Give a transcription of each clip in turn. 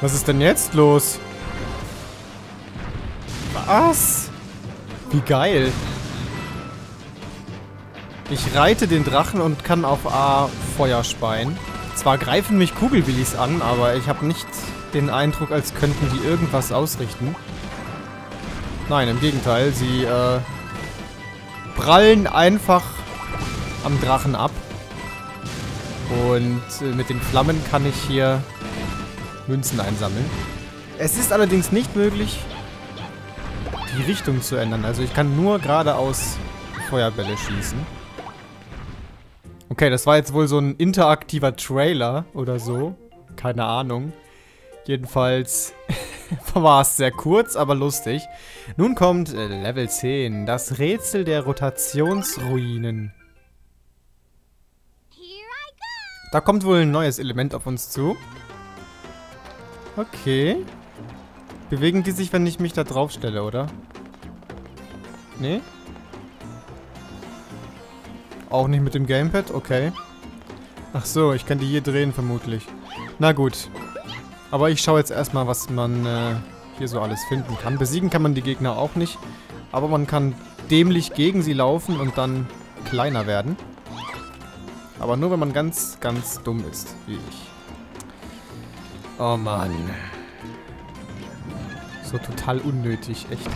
Was ist denn jetzt los? Was? Wie geil. Ich reite den Drachen und kann auf A Feuer speien. Zwar greifen mich Kugelwillis an, aber ich habe nicht den Eindruck, als könnten die irgendwas ausrichten. Nein, im Gegenteil. Sie äh, prallen einfach am Drachen ab. Und äh, mit den Flammen kann ich hier Münzen einsammeln. Es ist allerdings nicht möglich, die Richtung zu ändern. Also ich kann nur geradeaus Feuerbälle schießen. Okay, das war jetzt wohl so ein interaktiver Trailer oder so. Keine Ahnung. Jedenfalls war es sehr kurz, aber lustig. Nun kommt äh, Level 10, das Rätsel der Rotationsruinen. Da kommt wohl ein neues Element auf uns zu. Okay. Bewegen die sich, wenn ich mich da drauf stelle, oder? Nee? Auch nicht mit dem Gamepad? Okay. Ach so, ich kann die hier drehen vermutlich. Na gut. Aber ich schaue jetzt erstmal, was man äh, hier so alles finden kann. Besiegen kann man die Gegner auch nicht. Aber man kann dämlich gegen sie laufen und dann kleiner werden. Aber nur, wenn man ganz, ganz dumm ist, wie ich. Oh Mann. So total unnötig, echt.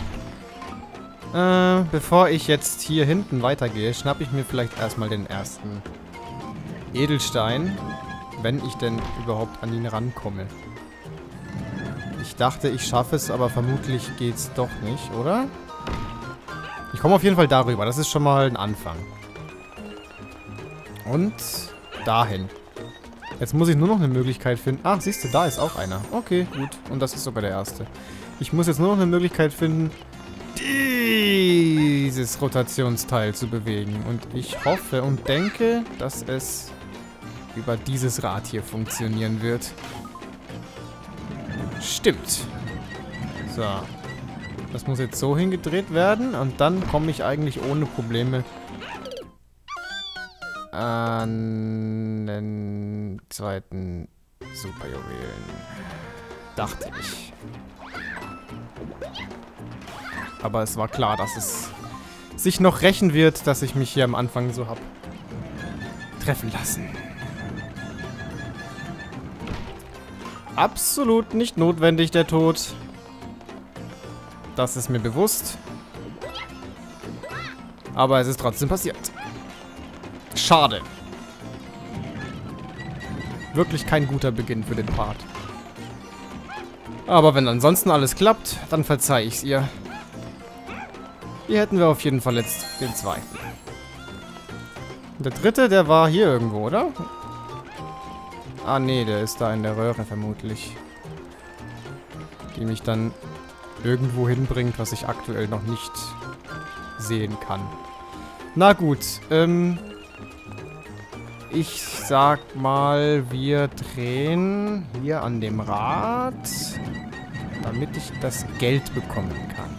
Äh, bevor ich jetzt hier hinten weitergehe, schnappe ich mir vielleicht erstmal den ersten Edelstein, wenn ich denn überhaupt an ihn rankomme. Ich dachte, ich schaffe es, aber vermutlich geht's doch nicht, oder? Ich komme auf jeden Fall darüber. Das ist schon mal ein Anfang. Und dahin. Jetzt muss ich nur noch eine Möglichkeit finden. Ach, siehst du, da ist auch einer. Okay, gut. Und das ist sogar der erste. Ich muss jetzt nur noch eine Möglichkeit finden, dieses Rotationsteil zu bewegen. Und ich hoffe und denke, dass es über dieses Rad hier funktionieren wird. Stimmt. So. Das muss jetzt so hingedreht werden und dann komme ich eigentlich ohne Probleme an den zweiten Superjuwelen. Dachte ich. Aber es war klar, dass es sich noch rächen wird, dass ich mich hier am Anfang so hab treffen lassen. Absolut nicht notwendig, der Tod. Das ist mir bewusst. Aber es ist trotzdem passiert. Schade. Wirklich kein guter Beginn für den Part. Aber wenn ansonsten alles klappt, dann verzeih ich's ihr. Hier hätten wir auf jeden Fall jetzt den zweiten. Der dritte, der war hier irgendwo, oder? Ah, nee, der ist da in der Röhre vermutlich. Die mich dann irgendwo hinbringt, was ich aktuell noch nicht sehen kann. Na gut, ähm... Ich sag mal, wir drehen hier an dem Rad, damit ich das Geld bekommen kann.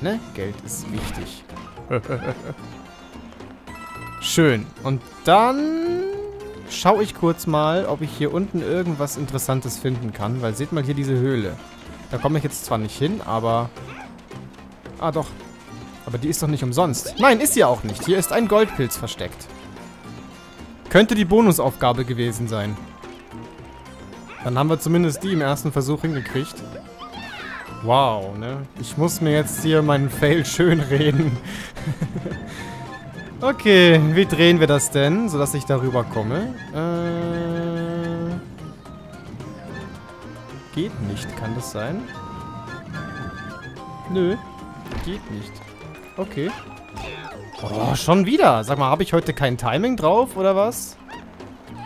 Ne? Geld ist wichtig. Schön. Und dann schaue ich kurz mal, ob ich hier unten irgendwas Interessantes finden kann. Weil seht mal hier diese Höhle. Da komme ich jetzt zwar nicht hin, aber... Ah, doch. Aber die ist doch nicht umsonst. Nein, ist sie auch nicht. Hier ist ein Goldpilz versteckt. Könnte die Bonusaufgabe gewesen sein. Dann haben wir zumindest die im ersten Versuch hingekriegt. Wow, ne? Ich muss mir jetzt hier meinen Fail schön reden. okay, wie drehen wir das denn, sodass ich darüber komme? Äh... Geht nicht, kann das sein? Nö, geht nicht. Okay. Oh, schon wieder. Sag mal, habe ich heute kein Timing drauf, oder was?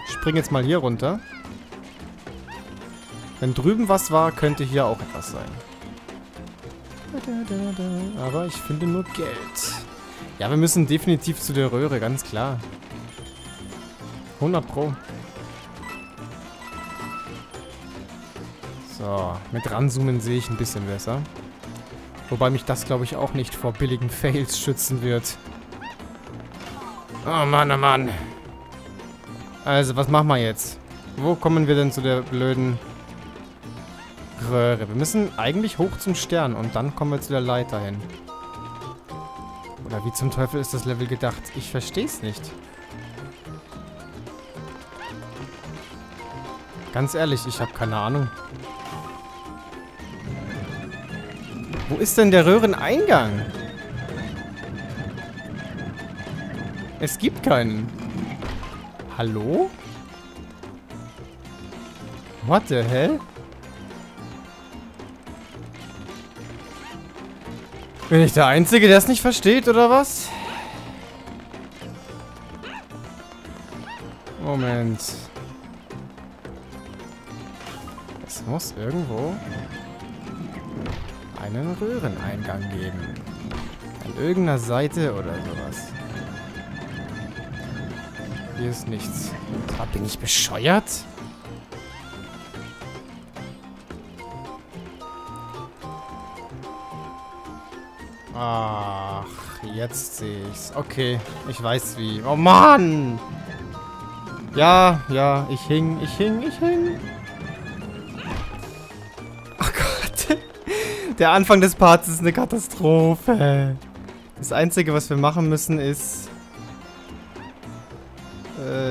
Ich springe jetzt mal hier runter. Wenn drüben was war, könnte hier auch etwas sein. Aber ich finde nur Geld. Ja, wir müssen definitiv zu der Röhre, ganz klar. 100 Pro. So, mit ranzoomen sehe ich ein bisschen besser. Wobei mich das, glaube ich, auch nicht vor billigen Fails schützen wird. Oh Mann, oh Mann. Also, was machen wir jetzt? Wo kommen wir denn zu der blöden Röhre. Wir müssen eigentlich hoch zum Stern und dann kommen wir zu der Leiter hin. Oder wie zum Teufel ist das Level gedacht? Ich verstehe es nicht. Ganz ehrlich, ich habe keine Ahnung. Wo ist denn der Röhreneingang? Es gibt keinen. Hallo? What the hell? Bin ich der Einzige, der es nicht versteht, oder was? Moment. Es muss irgendwo einen Röhreneingang geben. An irgendeiner Seite oder sowas. Hier ist nichts. Da bin ich bescheuert? Ach, jetzt sehe ich's. Okay, ich weiß wie. Oh Mann! Ja, ja, ich hing, ich hing, ich hing. Oh Gott. Der Anfang des Parts ist eine Katastrophe. Das Einzige, was wir machen müssen, ist...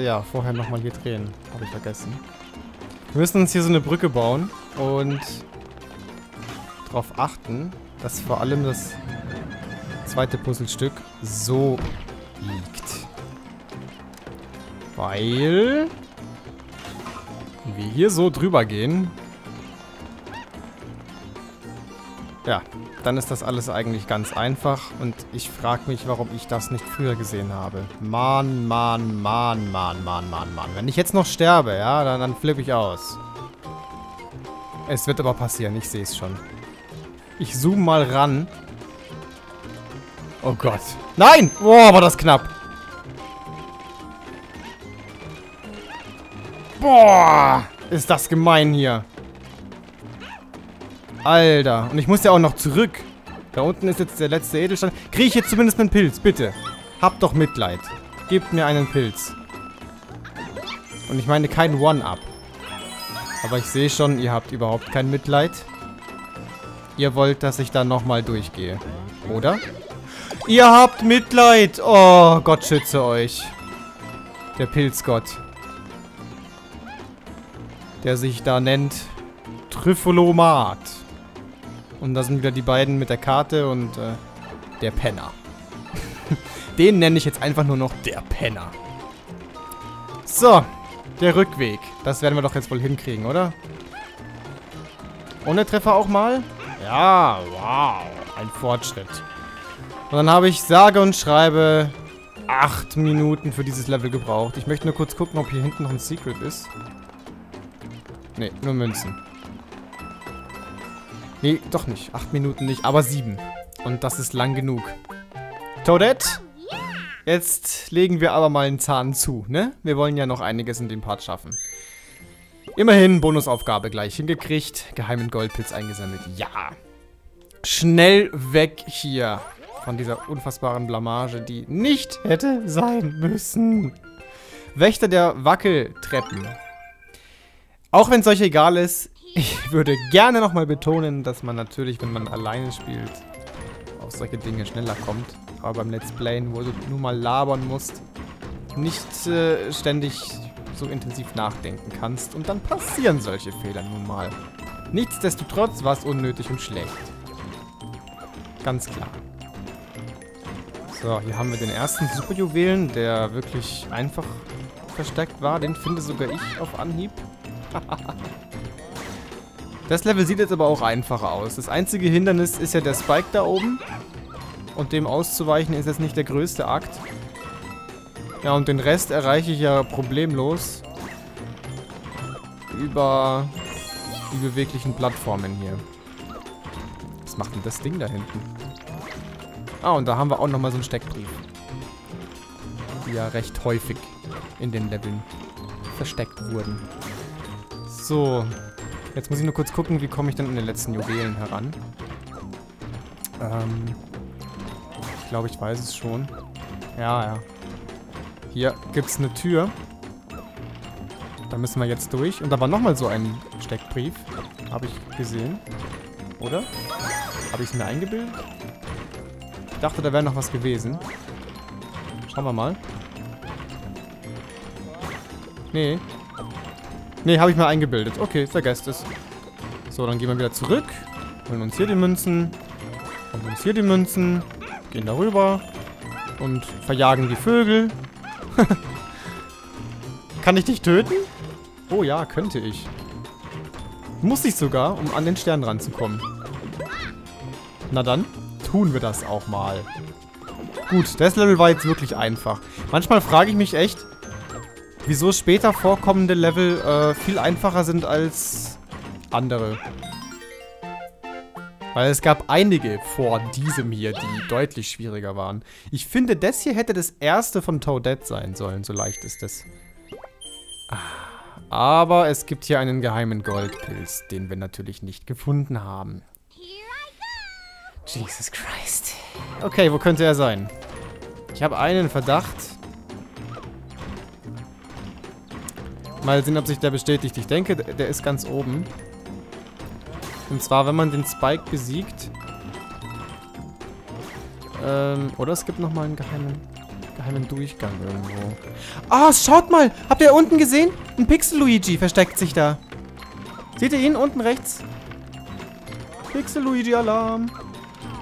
Ja, vorher nochmal hier drehen. Habe ich vergessen. Wir müssen uns hier so eine Brücke bauen und darauf achten, dass vor allem das zweite Puzzlestück so liegt. Weil wir hier so drüber gehen. Ja, dann ist das alles eigentlich ganz einfach. Und ich frage mich, warum ich das nicht früher gesehen habe. Mann, Mann, Mann, Mann, Mann, Mann, Mann. Wenn ich jetzt noch sterbe, ja, dann, dann flippe ich aus. Es wird aber passieren, ich sehe es schon. Ich zoome mal ran. Oh Gott. Nein! Boah, war das knapp. Boah, ist das gemein hier. Alter. Und ich muss ja auch noch zurück. Da unten ist jetzt der letzte Edelstein. Kriege ich jetzt zumindest einen Pilz, bitte. Habt doch Mitleid. Gebt mir einen Pilz. Und ich meine kein One-Up. Aber ich sehe schon, ihr habt überhaupt kein Mitleid. Ihr wollt, dass ich da nochmal durchgehe. Oder? Ihr habt Mitleid. Oh, Gott schütze euch. Der Pilzgott. Der sich da nennt Trypholomat. Und da sind wieder die beiden mit der Karte und äh, der Penner. Den nenne ich jetzt einfach nur noch der Penner. So, der Rückweg. Das werden wir doch jetzt wohl hinkriegen, oder? Ohne Treffer auch mal? Ja, wow. Ein Fortschritt. Und dann habe ich sage und schreibe acht Minuten für dieses Level gebraucht. Ich möchte nur kurz gucken, ob hier hinten noch ein Secret ist. Ne, nur Münzen. Nee, doch nicht. Acht Minuten nicht, aber sieben. Und das ist lang genug. Toadette, jetzt legen wir aber mal einen Zahn zu, ne? Wir wollen ja noch einiges in dem Part schaffen. Immerhin Bonusaufgabe gleich hingekriegt. Geheimen Goldpilz eingesammelt. Ja. Schnell weg hier von dieser unfassbaren Blamage, die nicht hätte sein müssen. Wächter der Wackeltreppen. Auch wenn es euch egal ist, ich würde gerne nochmal betonen, dass man natürlich, wenn man alleine spielt, auf solche Dinge schneller kommt. Aber beim Let's Playen, wo du nur mal labern musst, nicht äh, ständig so intensiv nachdenken kannst. Und dann passieren solche Fehler nun mal. Nichtsdestotrotz war es unnötig und schlecht. Ganz klar. So, hier haben wir den ersten Superjuwelen, der wirklich einfach versteckt war. Den finde sogar ich auf Anhieb. das Level sieht jetzt aber auch einfacher aus. Das einzige Hindernis ist ja der Spike da oben. Und dem auszuweichen ist jetzt nicht der größte Akt. Ja, und den Rest erreiche ich ja problemlos über die beweglichen Plattformen hier. Was macht denn das Ding da hinten? Ah, und da haben wir auch nochmal so einen Steckbrief. Die ja recht häufig in den Leveln versteckt wurden. So. Jetzt muss ich nur kurz gucken, wie komme ich denn in den letzten Juwelen heran. Ähm. Ich glaube, ich weiß es schon. Ja, ja. Hier gibt es eine Tür. Da müssen wir jetzt durch. Und da war nochmal so ein Steckbrief. Habe ich gesehen. Oder? Habe ich es mir eingebildet? Ich dachte, da wäre noch was gewesen. Schauen wir mal. Nee. Nee, habe ich mir eingebildet. Okay, vergesst es. So, dann gehen wir wieder zurück. Holen uns hier die Münzen. Holen uns hier die Münzen. Gehen darüber. Und verjagen die Vögel. Kann ich dich töten? Oh ja, könnte ich. Muss ich sogar, um an den Stern ranzukommen. Na dann, tun wir das auch mal. Gut, das Level war jetzt wirklich einfach. Manchmal frage ich mich echt, wieso später vorkommende Level äh, viel einfacher sind als andere. Weil es gab einige vor diesem hier, die deutlich schwieriger waren. Ich finde, das hier hätte das erste von Toadette sein sollen, so leicht ist das. Aber es gibt hier einen geheimen Goldpilz, den wir natürlich nicht gefunden haben. Jesus Christ. Okay, wo könnte er sein? Ich habe einen Verdacht. Mal sehen, ob sich der bestätigt. Ich denke, der ist ganz oben. Und zwar, wenn man den Spike besiegt. Ähm, oder es gibt nochmal einen geheimen, geheimen Durchgang irgendwo. Ah, schaut mal! Habt ihr unten gesehen? Ein Pixel-Luigi versteckt sich da. Seht ihr ihn unten rechts? Pixel-Luigi-Alarm.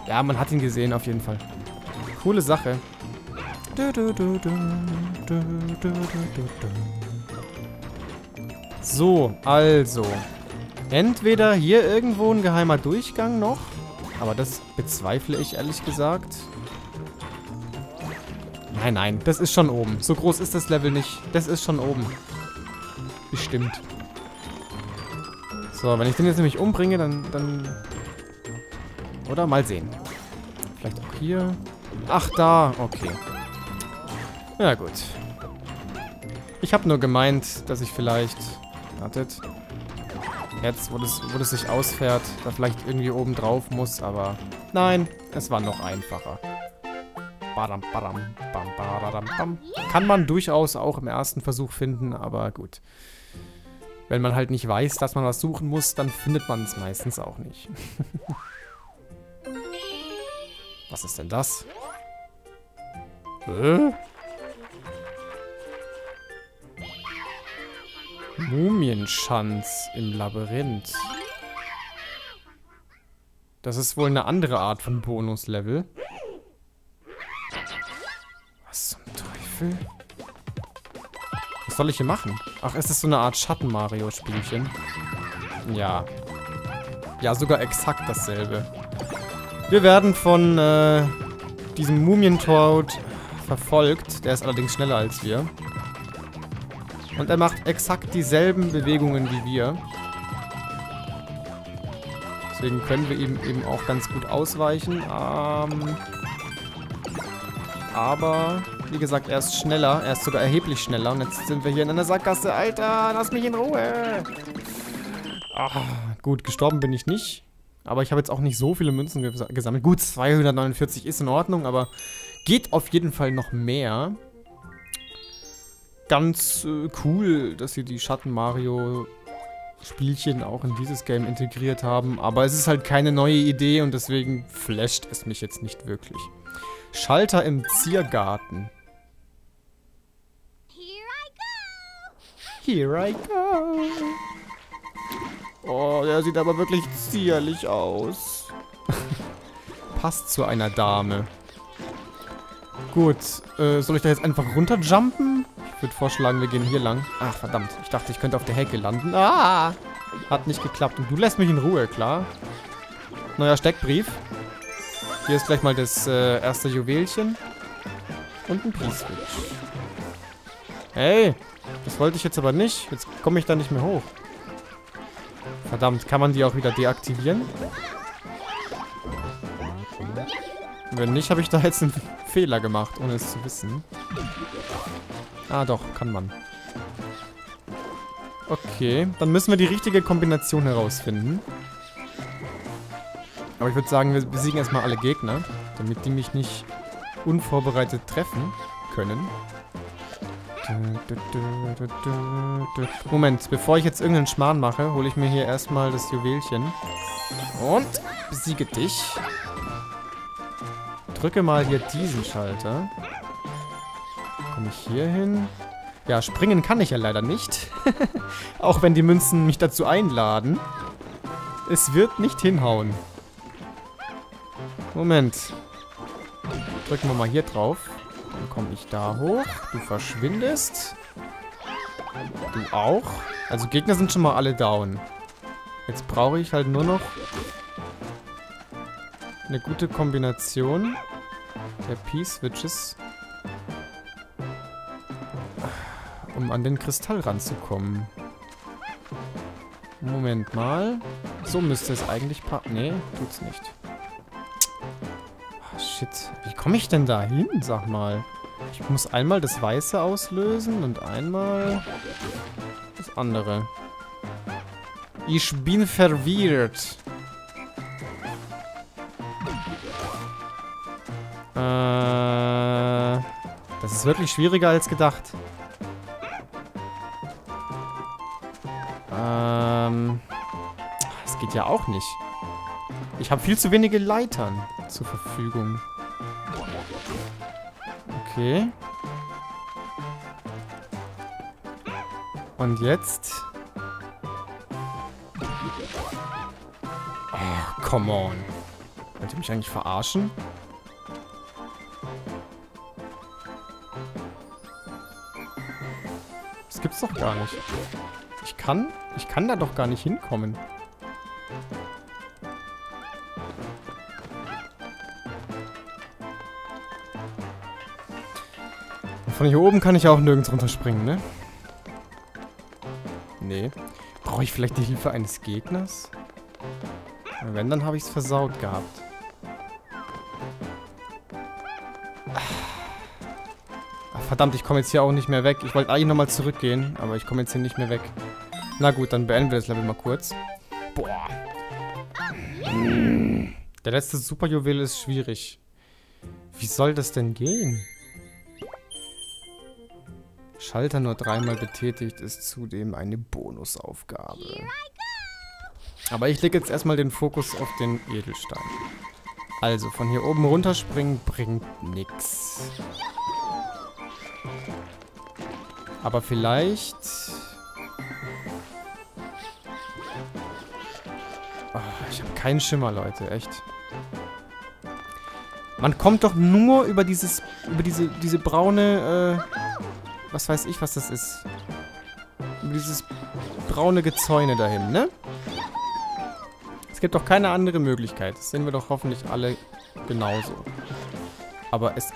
Ja, man hat ihn gesehen auf jeden Fall. Coole Sache. So, also. Entweder hier irgendwo ein geheimer Durchgang noch. Aber das bezweifle ich ehrlich gesagt. Nein, nein, das ist schon oben. So groß ist das Level nicht. Das ist schon oben. Bestimmt. So, wenn ich den jetzt nämlich umbringe, dann, dann oder? Mal sehen. Vielleicht auch hier. Ach, da. Okay. Ja, gut. Ich habe nur gemeint, dass ich vielleicht... Wartet. Jetzt, wo das, wo das sich ausfährt, da vielleicht irgendwie oben drauf muss, aber... Nein, es war noch einfacher. Badam, badam, bam, badam, bam. Kann man durchaus auch im ersten Versuch finden, aber gut. Wenn man halt nicht weiß, dass man was suchen muss, dann findet man es meistens auch nicht. Was ist denn das? Hä? Mumienschanz im Labyrinth. Das ist wohl eine andere Art von Bonuslevel. Was zum Teufel? Was soll ich hier machen? Ach, ist es so eine Art Schatten-Mario-Spielchen? Ja. Ja, sogar exakt dasselbe. Wir werden von äh, diesem Mumientoad verfolgt. Der ist allerdings schneller als wir. Und er macht exakt dieselben Bewegungen wie wir. Deswegen können wir ihm eben auch ganz gut ausweichen. Ähm, aber, wie gesagt, er ist schneller. Er ist sogar erheblich schneller. Und jetzt sind wir hier in einer Sackgasse. Alter, lass mich in Ruhe. Ach, gut, gestorben bin ich nicht. Aber ich habe jetzt auch nicht so viele Münzen ges gesammelt. Gut, 249 ist in Ordnung, aber geht auf jeden Fall noch mehr. Ganz äh, cool, dass sie die Schatten-Mario-Spielchen auch in dieses Game integriert haben. Aber es ist halt keine neue Idee und deswegen flasht es mich jetzt nicht wirklich. Schalter im Ziergarten. Here I go. Oh, der sieht aber wirklich zierlich aus. Passt zu einer Dame. Gut, äh, soll ich da jetzt einfach runterjumpen? Ich würde vorschlagen, wir gehen hier lang. Ach, verdammt. Ich dachte, ich könnte auf der Hecke landen. Ah! Hat nicht geklappt. Und du lässt mich in Ruhe, klar? Neuer Steckbrief. Hier ist gleich mal das äh, erste Juwelchen. Und ein P-Switch. Hey, das wollte ich jetzt aber nicht. Jetzt komme ich da nicht mehr hoch. Verdammt, kann man die auch wieder deaktivieren? Wenn nicht, habe ich da jetzt einen Fehler gemacht, ohne es zu wissen. Ah, doch, kann man. Okay, dann müssen wir die richtige Kombination herausfinden. Aber ich würde sagen, wir besiegen erstmal alle Gegner, damit die mich nicht unvorbereitet treffen können. Moment, bevor ich jetzt irgendeinen Schmarrn mache, hole ich mir hier erstmal das Juwelchen. Und besiege dich. Drücke mal hier diesen Schalter. Komme ich hier hin? Ja, springen kann ich ja leider nicht. Auch wenn die Münzen mich dazu einladen. Es wird nicht hinhauen. Moment. Drücken wir mal hier drauf. Dann komme ich da hoch. Du verschwindest. Du auch. Also Gegner sind schon mal alle down. Jetzt brauche ich halt nur noch eine gute Kombination der P-Switches, um an den Kristall ranzukommen. Moment mal. So müsste es eigentlich passen. Nee, tut's nicht. Oh, shit. Wie komme ich denn da hin, sag mal? Ich muss einmal das Weiße auslösen und einmal das andere. Ich bin verwirrt. Äh, das ist wirklich schwieriger als gedacht. Ja auch nicht. Ich habe viel zu wenige Leitern zur Verfügung. Okay. Und jetzt... Oh, come on. Wollt ihr mich eigentlich verarschen? Das gibt's doch gar nicht. Ich kann... Ich kann da doch gar nicht hinkommen. Von hier oben kann ich auch nirgends runterspringen, ne? Nee. Brauche ich vielleicht die Hilfe eines Gegners? Wenn, dann habe ich es versaut gehabt. Ach, verdammt, ich komme jetzt hier auch nicht mehr weg. Ich wollte eigentlich nochmal zurückgehen, aber ich komme jetzt hier nicht mehr weg. Na gut, dann beenden wir das Level mal kurz. Boah. Der letzte Superjuwel ist schwierig. Wie soll das denn gehen? Schalter nur dreimal betätigt ist zudem eine Bonusaufgabe. Aber ich lege jetzt erstmal den Fokus auf den Edelstein. Also, von hier oben runterspringen bringt nichts. Aber vielleicht... Oh, ich habe keinen Schimmer, Leute, echt. Man kommt doch nur über dieses, über diese, diese braune, äh, was weiß ich, was das ist. Über dieses braune Gezäune dahin, ne? Es gibt doch keine andere Möglichkeit. Das sehen wir doch hoffentlich alle genauso. Aber es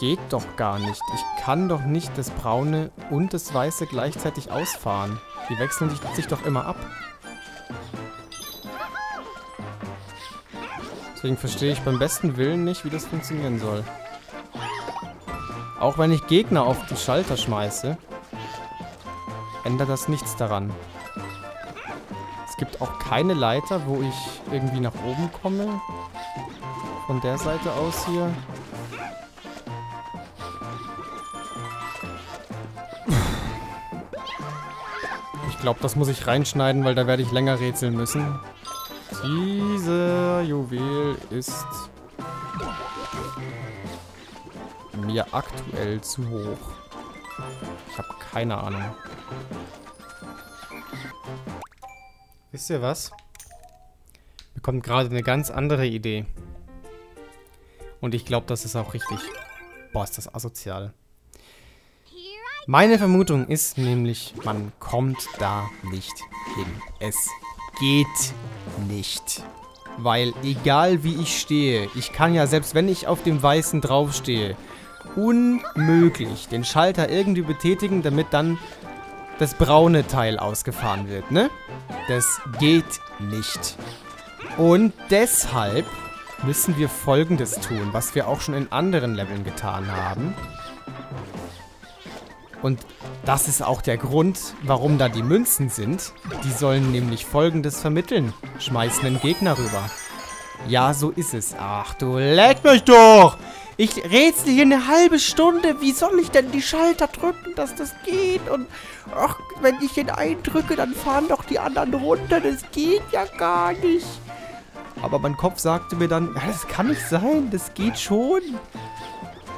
geht doch gar nicht. Ich kann doch nicht das braune und das weiße gleichzeitig ausfahren. Die wechseln sich doch immer ab. Deswegen verstehe ich beim besten Willen nicht, wie das funktionieren soll. Auch wenn ich Gegner auf die Schalter schmeiße, ändert das nichts daran. Es gibt auch keine Leiter, wo ich irgendwie nach oben komme. Von der Seite aus hier. Ich glaube, das muss ich reinschneiden, weil da werde ich länger rätseln müssen. Dieser Juwel ist mir aktuell zu hoch. Ich habe keine Ahnung. Wisst ihr was? Mir kommt gerade eine ganz andere Idee. Und ich glaube, das ist auch richtig. Boah, ist das asozial. Meine Vermutung ist nämlich, man kommt da nicht hin. Es geht nicht. Weil egal wie ich stehe, ich kann ja, selbst wenn ich auf dem Weißen draufstehe, unmöglich den Schalter irgendwie betätigen, damit dann das braune Teil ausgefahren wird, ne? Das geht nicht. Und deshalb müssen wir folgendes tun, was wir auch schon in anderen Leveln getan haben. Und das ist auch der Grund, warum da die Münzen sind. Die sollen nämlich folgendes vermitteln. Schmeißen den Gegner rüber. Ja, so ist es. Ach, du leck mich doch! Ich rätsel hier eine halbe Stunde. Wie soll ich denn die Schalter drücken, dass das geht? Und ach, wenn ich den eindrücke, dann fahren doch die anderen runter. Das geht ja gar nicht. Aber mein Kopf sagte mir dann, ja, das kann nicht sein. Das geht schon.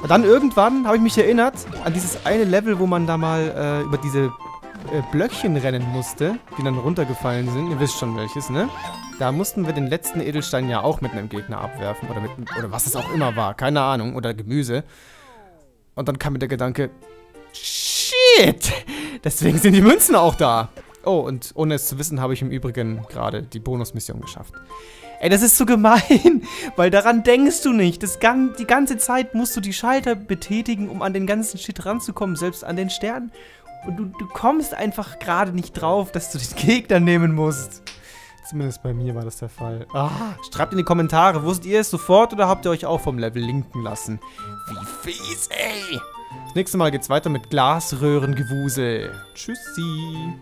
Und dann irgendwann habe ich mich erinnert an dieses eine Level, wo man da mal äh, über diese äh, Blöckchen rennen musste, die dann runtergefallen sind. Ihr wisst schon welches, ne? Da mussten wir den letzten Edelstein ja auch mit einem Gegner abwerfen. Oder, mit, oder was es auch immer war. Keine Ahnung. Oder Gemüse. Und dann kam mir der Gedanke, shit! Deswegen sind die Münzen auch da. Oh, und ohne es zu wissen, habe ich im Übrigen gerade die Bonusmission geschafft. Ey, das ist so gemein, weil daran denkst du nicht. Das, die ganze Zeit musst du die Schalter betätigen, um an den ganzen Shit ranzukommen, selbst an den Stern. Und du, du kommst einfach gerade nicht drauf, dass du den Gegner nehmen musst. Zumindest bei mir war das der Fall. Ah, schreibt in die Kommentare, wusstet ihr es sofort oder habt ihr euch auch vom Level linken lassen? Wie fies, ey! Das nächste Mal geht's weiter mit Glasröhrengewusel. Tschüssi.